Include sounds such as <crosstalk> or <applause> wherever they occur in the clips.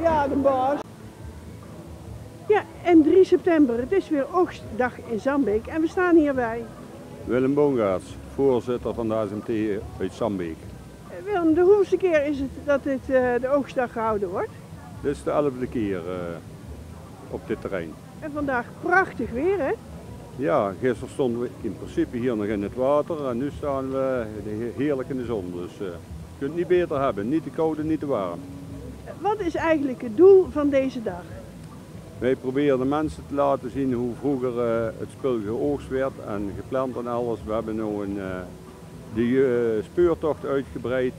Ja, de baas. Ja, en 3 september, het is weer oogstdag in Zandbeek en we staan hierbij. Willem Boongaarts, voorzitter van de ASMT uit Zandbeek. Eh, Willem, de hoeveelste keer is het dat dit eh, de oogstdag gehouden wordt? Dit is de elfde keer eh, op dit terrein. En vandaag prachtig weer, hè? Ja, gisteren stonden we in principe hier nog in het water en nu staan we he- heerlijk in de zon. Dus eh, je kunt het niet beter hebben, niet te koud en niet te warm. Wat is eigenlijk het doel van deze dag? Wij proberen de mensen te laten zien hoe vroeger eh, het spul geoogst werd en gepland en alles. We hebben nu een, eh, de speurtocht uitgebreid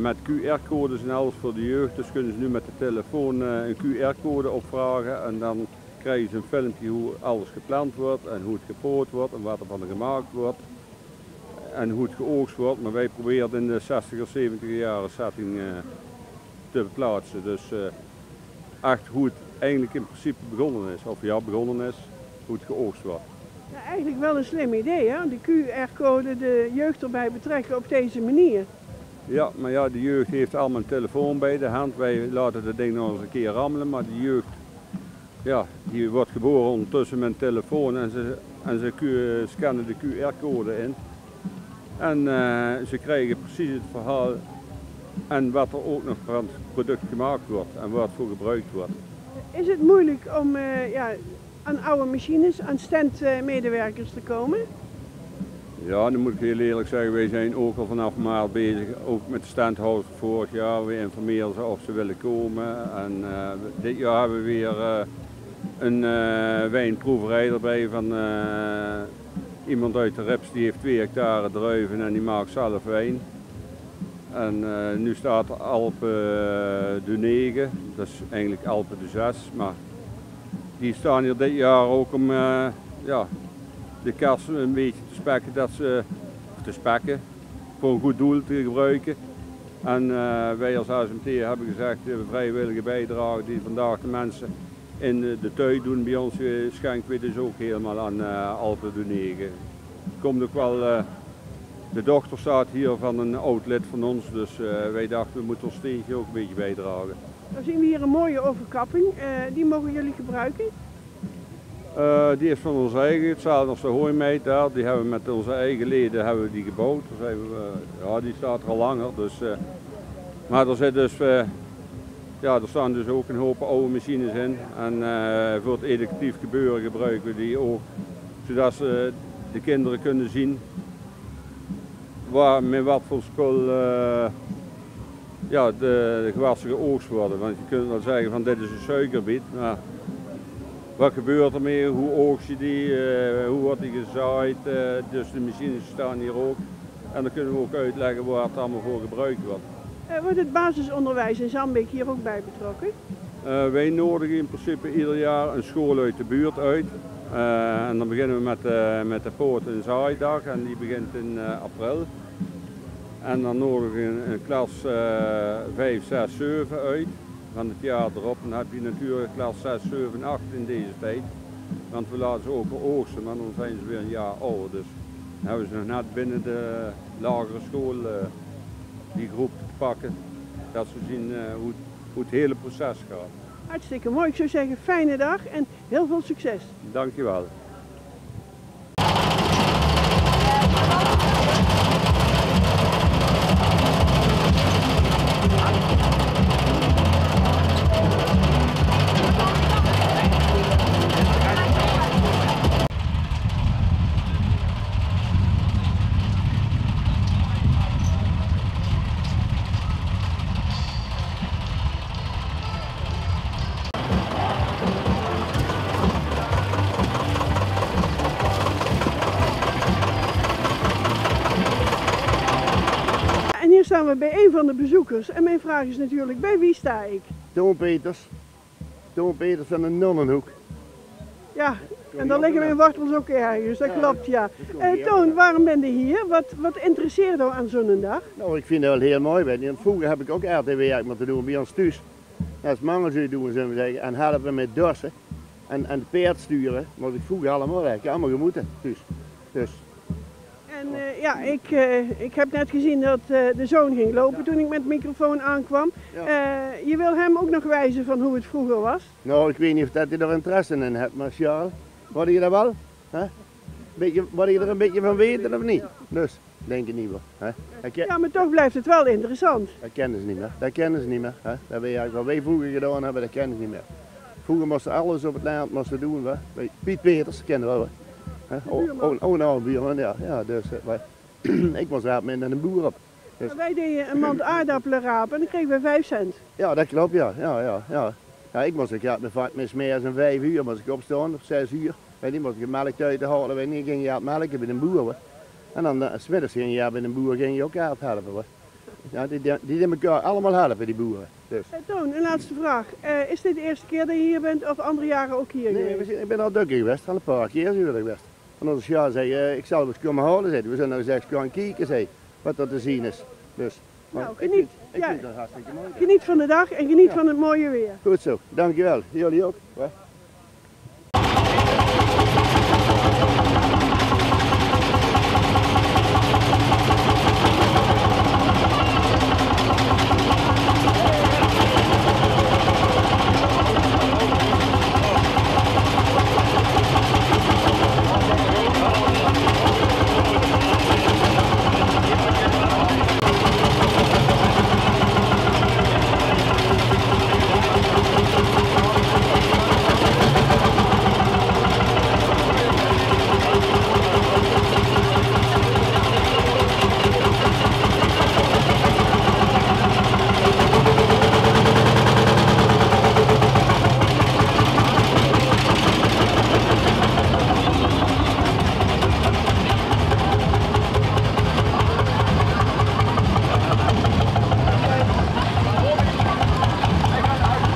met QR-codes en alles voor de jeugd. Dus kunnen ze nu met de telefoon een QR-code opvragen en dan krijgen ze een filmpje hoe alles gepland wordt en hoe het gepoord wordt en wat er van gemaakt wordt. En hoe het geoogst wordt, maar wij proberen het in de 60er, 70er jaren setting eh, te plaatsen. Dus eh, echt hoe het eigenlijk in principe begonnen is. Of ja, begonnen is, hoe het geoogst wordt. Ja, eigenlijk wel een slim idee, hè? De QR-code, de jeugd erbij betrekken op deze manier. Ja, maar ja, de jeugd heeft allemaal een telefoon bij de hand. Wij laten dat ding nog eens een keer rammelen, maar de jeugd, ja, die wordt geboren ondertussen met een telefoon en ze, en ze Q- scannen de QR-code in. En eh, ze krijgen precies het verhaal en wat er ook nog van het product gemaakt wordt en wat voor gebruikt wordt. Is het moeilijk om eh, ja, aan oude machines, aan standmedewerkers te komen? Ja, dan moet ik heel eerlijk zeggen, wij zijn ook al vanaf maart bezig, ook met de standhouders vorig jaar. We informeren ze of ze willen komen. En eh, dit jaar hebben we weer eh, een eh, wijnproeverij erbij van eh, iemand uit de Rips. Die heeft twee hectare druiven en die maakt zelf wijn. En eh, nu staat Alpe de 9, dat is eigenlijk Alpe de 6. Maar die staan hier dit jaar ook om ja, de kast een beetje te spekken, dat ze, te spekken, voor een goed doel te gebruiken. En wij als ASMT hebben gezegd, de vrijwillige bijdrage die vandaag de mensen in de, de tuin doen bij ons, eh, schenken we dus ook helemaal aan uh, Alpen de 9. Het komt ook wel, eh, de dochter staat hier van een oud lid van ons, dus eh, wij dachten we moeten ons steentje ook een beetje bijdragen. Dan zien we hier een mooie overkapping, eh, die mogen jullie gebruiken. Eh, die is van ons eigen, hetzelfde als de hooimeet daar. Die hebben we met onze eigen leden hebben we die gebouwd. Dus hebben we, ja, die staat er al langer. Dus, eh, maar er, zit dus, eh, ja, er staan dus ook een hoop oude machines in. En eh, voor het educatief gebeuren gebruiken we die ook. Zodat ze, de kinderen kunnen zien waar, met wat voor spul eh, ja, de, de gewassen geoogst worden. Want je kunt wel zeggen van dit is een suikerbiet. Maar wat gebeurt ermee? Hoe oogst je die? eh, hoe wordt die gezaaid? dus de machines staan hier ook. En dan kunnen we ook uitleggen waar het allemaal voor gebruikt wordt. Eh, wordt het basisonderwijs in Zandbeek hier ook bij betrokken? Eh, wij nodigen in principe ieder jaar een school uit de buurt uit. Eh, en dan beginnen we met, eh, met de poort- en zaaidag en die begint in april. En dan nodigen we een, klas eh 5, 6, 7 uit van het jaar erop. Dan heb je natuurlijk klas 6, 7, 8 in deze tijd. Want we laten ze ook oogsten, maar dan zijn ze weer een jaar ouder. Dus dan hebben ze nog net binnen de lagere school die groep te pakken. Dat ze zien eh, hoe, hoe het hele proces gaat. Hartstikke mooi. Ik zou zeggen, fijne dag en heel veel succes. Dankjewel. Staan we bij een van de bezoekers. En mijn vraag is natuurlijk, bij wie sta ik? Toon Peters. Toon Peters van de Nonnenhoek. Ja, en dan liggen mijn wortels ook ergens, dat klopt ja. Eh, Toon, waarom ben je hier? Wat, wat interesseert jou aan zo'n dag? Nou, ik vind het wel heel mooi. Weet je. Vroeger heb ik ook RTW moeten doen bij ons thuis. Dat is mangels doen, zullen we zeggen. En helpen met dorsen. En, en paard sturen. Maar ik vroeger allemaal eigenlijk, allemaal gemoeten thuis. Dus En eh, ja, ik, eh, ik heb net gezien dat eh, de zoon ging lopen toen ik met de microfoon aankwam. Ja. Je wil hem ook nog wijzen van hoe het vroeger was. Nou, ik weet niet of dat je er interesse in hebt, maar Charles, word je dat wel? Hè? Beetje, word je er een beetje van weten of niet? Dus, denk ik niet meer. Hè? Ja, maar toch blijft het wel interessant. dat kennen ze niet meer. Dat kennen ze niet meer. Hè? Dat weet je wat wij vroeger gedaan hebben, dat kennen ze niet meer. Vroeger moesten alles op het land moesten doen. Hè? Piet Peters, kennen we wel. Oh, oh, oh, nou, een buurman, ja. ja dus, eh, wij- <clears throat> ik was raad met een boer op. Dus- Maar Wij deden een mand aardappelen rapen en dan kregen we 5 cent. Ja, dat klopt, ja. ja, ja, ja. ja ik moest ik had me vaak mis meer dan vijf uur moest ik opstaan, of zes uur. Weet niet, moest ik melk uit te halen, weet niet, ging je aan melken bij een boer. Hoor. En dan uh, smiddags ging je bij een boer, ging je ook aan het helpen. Hoor. Ja, die, die, die die elkaar allemaal helpen, die boeren. Dus. Eh, Toon, een laatste vraag. Is dit de eerste keer dat je hier bent of andere jaren ook hier Nee, geweest? ik ben al druk geweest, al een paar keer er geweest. En onze jaar zei, eh, ik zal eens komen halen, zei. we zijn nog eens gaan kijken, zei, wat er te zien is. Dus, maar Nou, ik geniet. vind- Ik Ja. vind dat hartstikke mooi. Geniet van de dag en geniet Ja. van het mooie weer. Goed zo, dankjewel. Jullie ook.